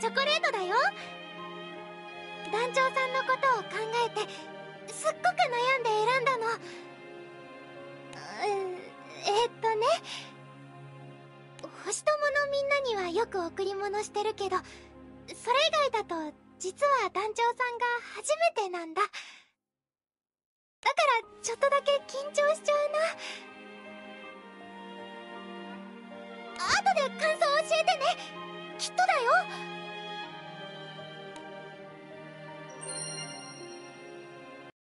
チョコレートだよ。団長さんのことを考えてすっごく悩んで選んだの。うんえっとね。星友のみんなにはよく贈り物してるけどそれ以外だと実は団長さんが初めてなんだ。だからちょっとだけ緊張しちゃうな。